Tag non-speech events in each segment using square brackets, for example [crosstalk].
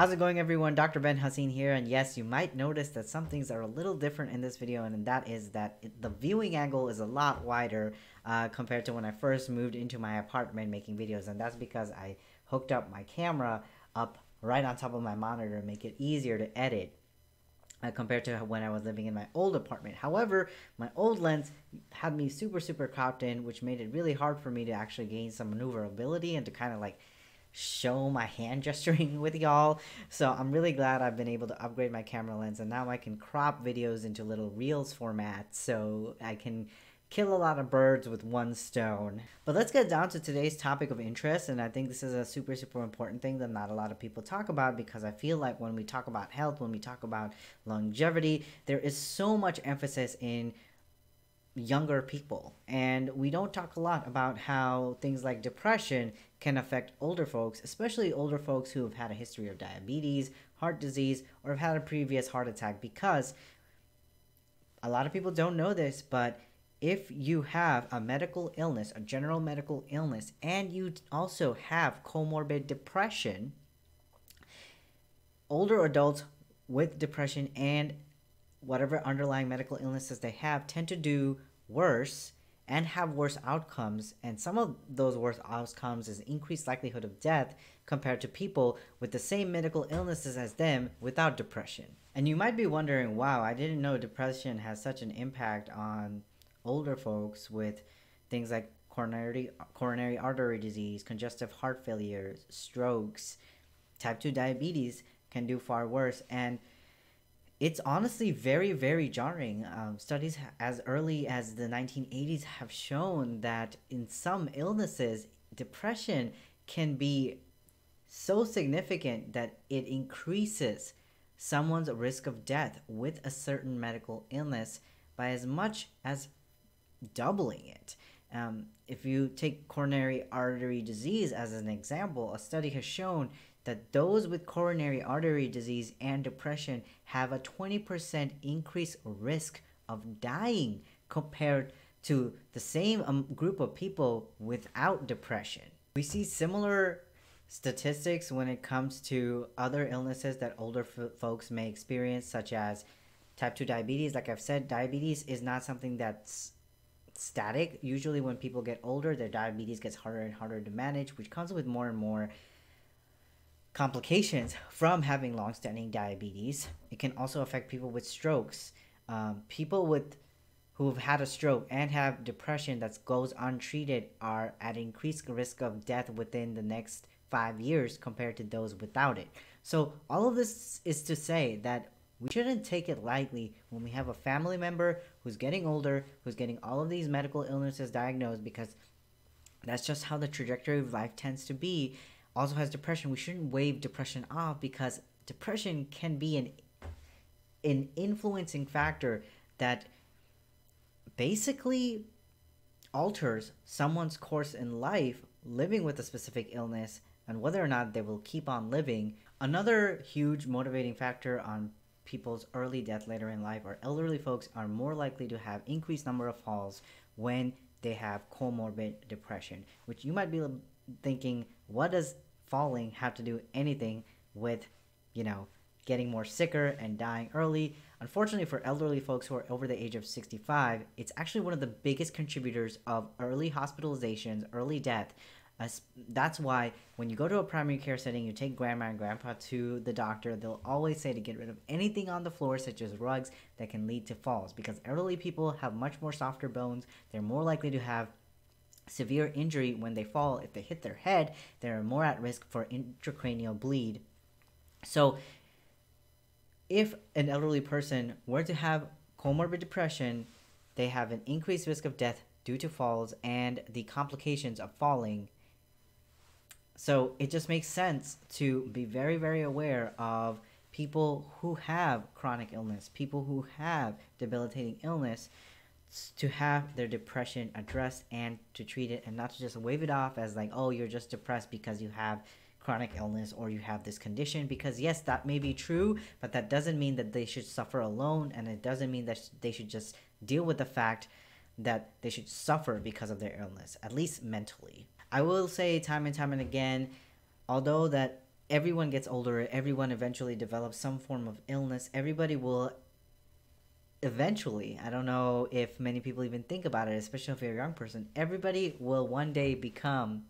How's it going everyone? Dr. Ben Haseen here and yes, you might notice that some things are a little different in this video and that is that it, the viewing angle is a lot wider uh, compared to when I first moved into my apartment making videos and that's because I hooked up my camera up right on top of my monitor to make it easier to edit uh, compared to when I was living in my old apartment. However, my old lens had me super, super cropped in, which made it really hard for me to actually gain some maneuverability and to kind of like show my hand [laughs] gesturing with y'all. So I'm really glad I've been able to upgrade my camera lens and now I can crop videos into little reels format so I can kill a lot of birds with one stone. But let's get down to today's topic of interest and I think this is a super super important thing that not a lot of people talk about because I feel like when we talk about health, when we talk about longevity, there is so much emphasis in younger people. And we don't talk a lot about how things like depression can affect older folks, especially older folks who have had a history of diabetes, heart disease, or have had a previous heart attack because a lot of people don't know this, but if you have a medical illness, a general medical illness, and you also have comorbid depression, older adults with depression and whatever underlying medical illnesses they have tend to do worse and have worse outcomes and some of those worse outcomes is increased likelihood of death compared to people with the same medical illnesses as them without depression. And you might be wondering wow i didn't know depression has such an impact on older folks with things like coronary coronary artery disease congestive heart failure strokes. Type 2 diabetes can do far worse and it's honestly very very jarring. Um, studies as early as the 1980s have shown that in some illnesses depression can be so significant that it increases someone's risk of death with a certain medical illness by as much as doubling it. Um, if you take coronary artery disease as an example a study has shown that those with coronary artery disease and depression have a 20% increased risk of dying compared to the same um, group of people without depression. We see similar statistics when it comes to other illnesses that older folks may experience, such as type 2 diabetes. Like I've said, diabetes is not something that's static. Usually, when people get older, their diabetes gets harder and harder to manage, which comes with more and more complications from having long-standing diabetes. It can also affect people with strokes. Um, people with who have had a stroke and have depression that goes untreated are at increased risk of death within the next five years compared to those without it. So all of this is to say that we shouldn't take it lightly when we have a family member who's getting older, who's getting all of these medical illnesses diagnosed because that's just how the trajectory of life tends to be also has depression, we shouldn't wave depression off because depression can be an an influencing factor that basically alters someone's course in life living with a specific illness and whether or not they will keep on living. Another huge motivating factor on people's early death later in life are elderly folks are more likely to have increased number of falls when they have comorbid depression, which you might be thinking, what does falling have to do anything with, you know, getting more sicker and dying early? Unfortunately, for elderly folks who are over the age of 65, it's actually one of the biggest contributors of early hospitalizations, early death. That's why when you go to a primary care setting, you take grandma and grandpa to the doctor, they'll always say to get rid of anything on the floor, such as rugs, that can lead to falls. Because elderly people have much more softer bones, they're more likely to have severe injury when they fall. If they hit their head, they're more at risk for intracranial bleed. So, if an elderly person were to have comorbid depression, they have an increased risk of death due to falls and the complications of falling. So, it just makes sense to be very, very aware of people who have chronic illness, people who have debilitating illness, to have their depression addressed and to treat it and not to just wave it off as like oh you're just depressed because you have chronic illness or you have this condition because yes that may be true but that doesn't mean that they should suffer alone and it doesn't mean that they should just deal with the fact that they should suffer because of their illness at least mentally i will say time and time and again although that everyone gets older, everyone eventually develops some form of illness. Everybody will eventually, I don't know if many people even think about it, especially if you're a young person, everybody will one day become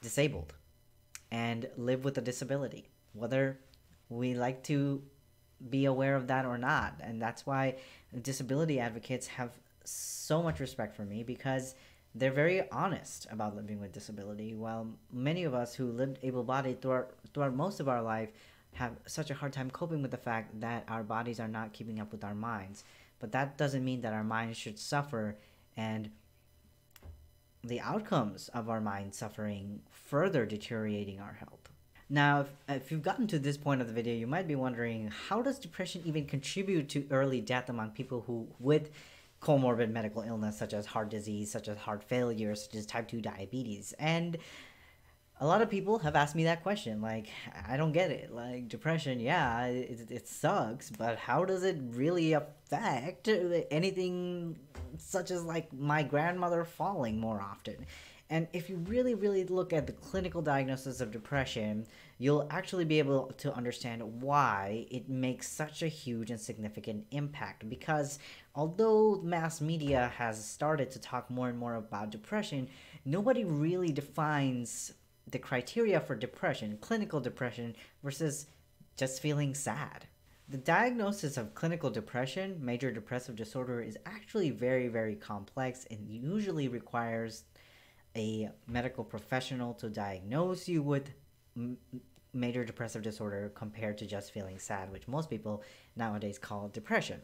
disabled and live with a disability, whether we like to be aware of that or not. And that's why disability advocates have so much respect for me because they're very honest about living with disability. While many of us who lived able bodied throughout, throughout most of our life have such a hard time coping with the fact that our bodies are not keeping up with our minds. But that doesn't mean that our minds should suffer and the outcomes of our mind suffering further deteriorating our health. Now, if, if, you've gotten to this point of the video, you might be wondering how does depression even contribute to early death among people who with comorbid medical illness such as heart disease, such as heart failure, such as type 2 diabetes? And a lot of people have asked me that question. Like, I don't get it. Like, depression, yeah, it, it sucks, but how does it really affect anything such as like my grandmother falling more often? And if you really, really look at the clinical diagnosis of depression, you'll actually be able to understand why it makes such a huge and significant impact. Because although mass media has started to talk more and more about depression, nobody really defines the criteria for depression, clinical depression, versus just feeling sad. The diagnosis of clinical depression, major depressive disorder, is actually very, very complex and usually requires a medical professional to diagnose you with major depressive disorder compared to just feeling sad, which most people nowadays call depression.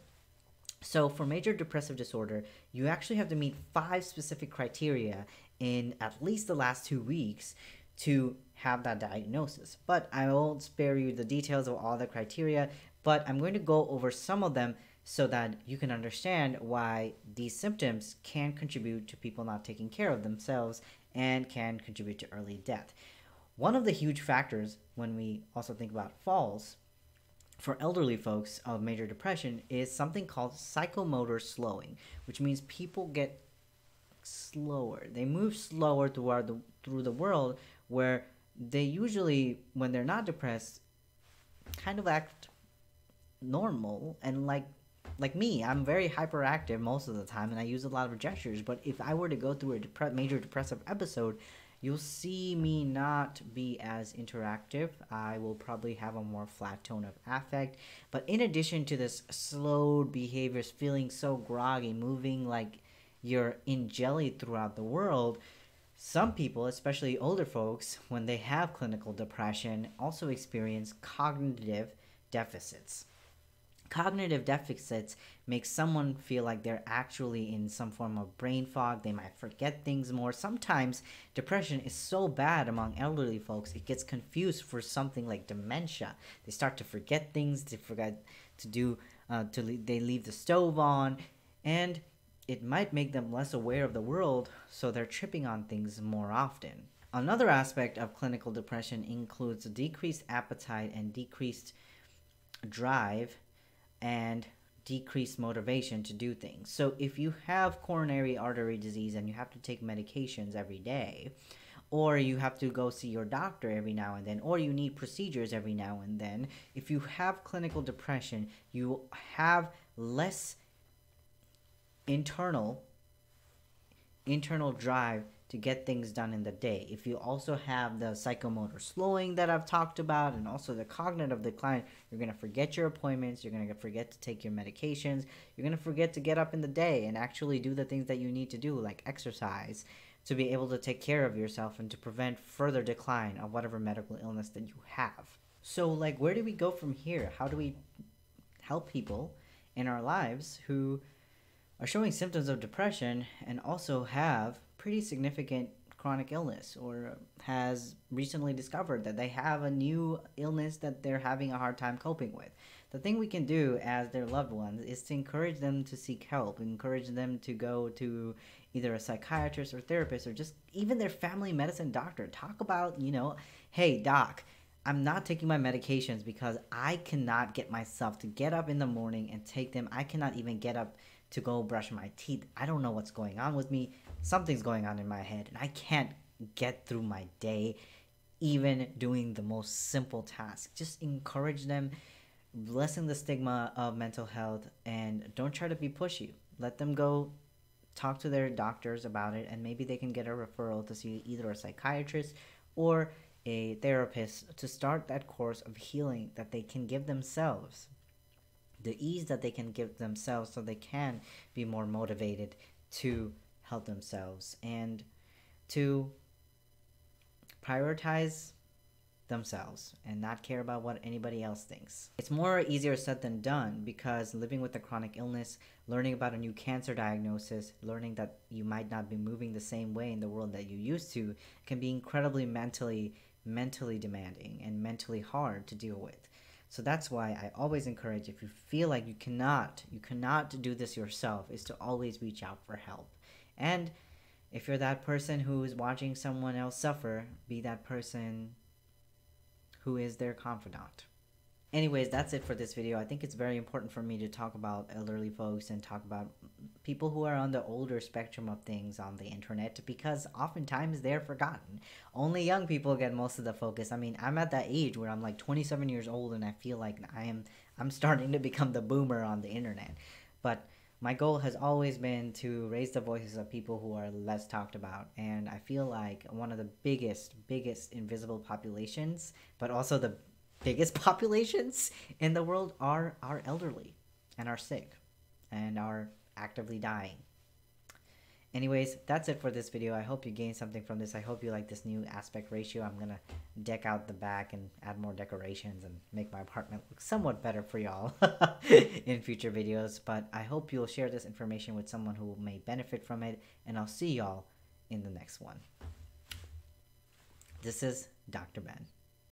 So, for major depressive disorder, you actually have to meet five specific criteria in at least the last two weeks to have that diagnosis. But I won't spare you the details of all the criteria, but I'm going to go over some of them so that you can understand why these symptoms can contribute to people not taking care of themselves and can contribute to early death. One of the huge factors when we also think about falls for elderly folks of major depression is something called psychomotor slowing, which means people get slower. They move slower throughout the through the world where they usually, when they're not depressed, kind of act normal and like like me i'm very hyperactive most of the time and i use a lot of gestures but if i were to go through a depre- major depressive episode you'll see me not be as interactive. I will probably have a more flat tone of affect. But in addition to this slowed behaviors feeling so groggy moving like you're in jelly throughout the world some people, especially older folks, when they have clinical depression, also experience cognitive deficits. Cognitive deficits make someone feel like they're actually in some form of brain fog. They might forget things more. Sometimes depression is so bad among elderly folks, it gets confused for something like dementia. They start to forget things, they forget to do, uh, to le- they leave the stove on, and it might make them less aware of the world, so they're tripping on things more often. Another aspect of clinical depression includes decreased appetite and decreased drive and decreased motivation to do things. So, if you have coronary artery disease and you have to take medications every day, or you have to go see your doctor every now and then, or you need procedures every now and then, if you have clinical depression, you have less internal internal drive to get things done in the day. If you also have the psychomotor slowing that I've talked about and also the cognitive decline, you're going to forget your appointments, you're going to forget to take your medications, you're going to forget to get up in the day and actually do the things that you need to do like exercise to be able to take care of yourself and to prevent further decline of whatever medical illness that you have. So like where do we go from here? How do we help people in our lives who are showing symptoms of depression and also have pretty significant chronic illness or has recently discovered that they have a new illness that they're having a hard time coping with. The thing we can do as their loved ones is to encourage them to seek help, encourage them to go to either a psychiatrist or therapist or just even their family medicine doctor. Talk about, you know, hey, doc, I'm not taking my medications because I cannot get myself to get up in the morning and take them. I cannot even get up to go brush my teeth. I don't know what's going on with me. Something's going on in my head, and I can't get through my day even doing the most simple task. Just encourage them, lessen the stigma of mental health, and don't try to be pushy. Let them go talk to their doctors about it, and maybe they can get a referral to see either a psychiatrist or a therapist to start that course of healing that they can give themselves. The ease that they can give themselves so they can be more motivated to help themselves and to prioritize themselves and not care about what anybody else thinks. It's more easier said than done because living with a chronic illness, learning about a new cancer diagnosis, learning that you might not be moving the same way in the world that you used to can be incredibly mentally mentally demanding and mentally hard to deal with. So that's why I always encourage if you feel like you cannot you cannot do this yourself is to always reach out for help. And if you're that person who is watching someone else suffer, be that person who is their confidant. Anyways, that's it for this video. I think it's very important for me to talk about elderly folks and talk about people who are on the older spectrum of things on the internet because oftentimes they're forgotten. Only young people get most of the focus. I mean, I'm at that age where I'm like 27 years old and I feel like I am I'm starting to become the boomer on the internet. But my goal has always been to raise the voices of people who are less talked about and i feel like one of the biggest biggest invisible populations but also the biggest [laughs] populations in the world are are elderly and are sick and are actively dying. Anyways that's it for this video. I hope you gained something from this. I hope you like this new aspect ratio. I'm gonna deck out the back and add more decorations and make my apartment look somewhat better for y'all [laughs] in future videos. But i hope you'll share this information with someone who may benefit from it and i'll see y'all in the next one. This is dr ben